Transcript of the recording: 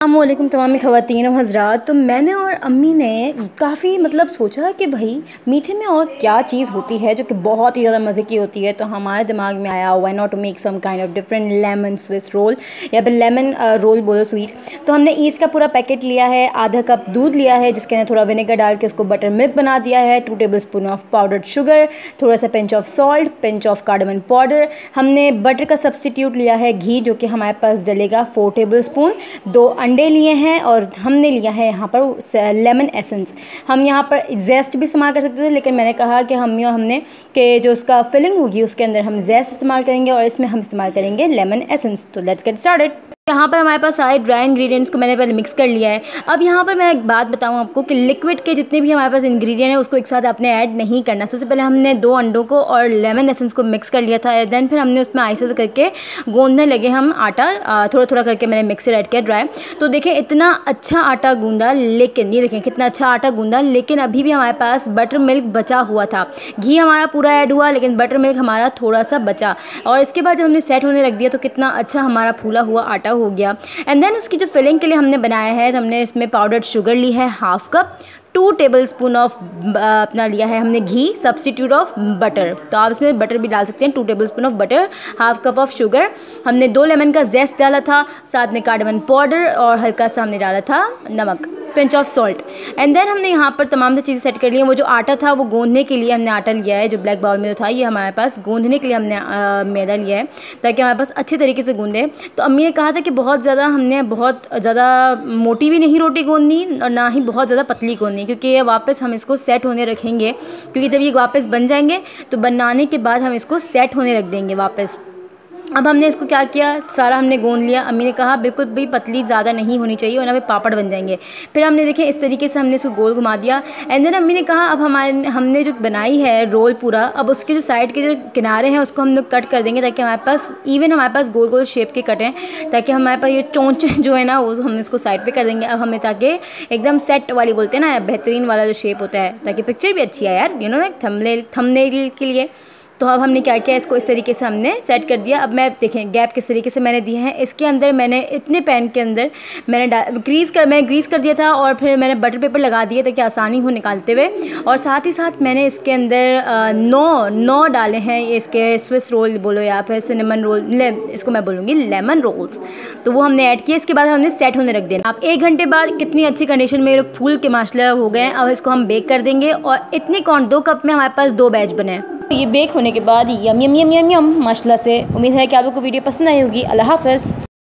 अल्लाम तमाम ख़वान हज़रात। तो मैंने और अम्मी ने काफ़ी मतलब सोचा कि भाई, मीठे में और क्या चीज़ होती है जो कि बहुत ही ज़्यादा मज़े की होती है? तो हमारे दिमाग में आया why not to make some kind of different lemon swiss roll या फिर लेमन रोल बोलो स्वीट तो हमने ईस्ट का पूरा पैकेट लिया है, आधा कप दूध लिया है, जिसके अंदर थोड़ा विनेगर डाल के उसको बटर मिल्क बना दिया है two tablespoon of powdered sugar थोड़ा सा pinch of salt pinch of cardamom powder हमने बटर का सब्सटीट्यूट लिया है घी, जो कि हमारे पास डलेगा फोर टेबल स्पून दो अंडे लिए हैं और हमने लिया है यहाँ पर लेमन एसेंस हम यहाँ पर जेस्ट भी इस्तेमाल कर सकते थे, लेकिन मैंने कहा कि हम हमने के जो उसका फिलिंग होगी, उसके अंदर हम जेस्ट इस्तेमाल करेंगे और इसमें हम इस्तेमाल करेंगे लेमन एसेंस तो लेट्स गेट स्टार्टेड यहाँ पर हमारे पास सारे ड्राई इंग्रेडिएंट्स को मैंने पहले मिक्स कर लिया है। अब यहाँ पर मैं एक बात बताऊँ आपको कि लिक्विड के जितने भी हमारे पास इंग्रेडिएंट हैं, उसको एक साथ आपने ऐड नहीं करना। सबसे पहले हमने दो अंडों को और लेमन एसेंस को मिक्स कर लिया था। देन फिर हमने उसमें आइसे करके गूंदने लगे हम आटा। थोड़ा थोड़ा करके मैंने मिक्सर ऐड किया ड्राई तो देखें इतना अच्छा आटा गूंदा, लेकिन, ये देखें कितना अच्छा आटा गूंदा, लेकिन अभी भी हमारे पास बटर मिल्क बचा हुआ था। घी हमारा पूरा ऐड हुआ, लेकिन बटर मिल्क हमारा थोड़ा सा बचा। और इसके बाद जब हमने सेट होने रख दिया तो कितना अच्छा हमारा फूला हुआ आटा हो गया। एंड देन उसकी जो फिलिंग के लिए हमने बनाया है, हमने इसमें पाउडर्ड शुगर ली है half cup two tablespoon of अपना लिया है हमने घी सब्सटीट्यूट ऑफ़ बटर तो आप इसमें बटर भी डाल सकते हैं two tablespoon of butter half cup of sugar हमने दो लेमन का जेस्ट डाला था, साथ में कार्डमन पाउडर और हल्का सा हमने डाला था नमक। Pinch of salt and then हमने यहाँ पर तमाम से चीज़ें सेट कर ली हैं। वो जो आटा था, वो गूंदने के लिए हमने आटा लिया है, जो ब्लैक बाउल में था, ये हमारे पास गूंदने के लिए हमने मैदा लिया है, ताकि हमारे पास अच्छे तरीके से गूंदे। तो अम्मी ने कहा था कि बहुत ज़्यादा हमने बहुत ज़्यादा मोटी भी नहीं रोटी गूंदनी और ना ही बहुत ज़्यादा पतली गूंदनी, क्योंकि ये वापस हम इसको सेट होने रखेंगे। क्योंकि जब ये वापस बन जाएँगे तो बनाने के बाद हम इसको सेट होने रख देंगे वापस। अब हमने इसको क्या किया? सारा हमने गोंद लिया। अम्मी ने कहा, बिल्कुल भी पतली ज़्यादा नहीं होनी चाहिए वरना फिर पापड़ बन जाएँगे। फिर हमने देखे, इस तरीके से हमने इसको गोल घुमा दिया। एंड देन अम्मी ने कहा, अब हमारे, हमने जो बनाई है रोल पूरा, अब उसके जो साइड के जो किनारे हैं, उसको हम लोग कट कर देंगे ताकि हमारे पास इवन हमारे पास गोल गोल शेप के कटें ताकि हमारे पास ये चोंच जो है ना, वो हम इसको साइड पर कर देंगे। अब हमें ताकि एकदम सेट वाली बोलते हैं ना, बेहतरीन वाला जो शेप होता है। ताकि पिक्चर भी अच्छी है यार यू नो थमने थमने के लिए। तो अब हमने क्या किया, इसको इस तरीके से हमने सेट कर दिया। अब मैं देखें गैप किस तरीके से मैंने दिए हैं। इसके अंदर मैंने इतने पैन के अंदर मैंने ग्रीस कर, मैं ग्रीस कर दिया था और फिर मैंने बटर पेपर लगा दिए ताकि आसानी हो निकालते हुए। और साथ ही साथ मैंने इसके अंदर नौ नौ डाले हैं। इसके स्विस रोल बोलो या फिर सिनेमन रोल इसको मैं बोलूँगी लेमन रोल्स तो वो हमने ऐड किया इसके बाद हमने सेट होने रख दिया आप एक घंटे बाद कितनी अच्छी कंडीशन में ये लोग फूल के माशला हो गए अब इसको हम बेक कर देंगे और इतनी कौन दो कप में हमारे पास दो बैच बने ये बेक के बाद यम यम यम यम यम, माशाल्लाह से। उम्मीद है कि आपको वीडियो पसंद आई होगी। अल्लाह हाफ़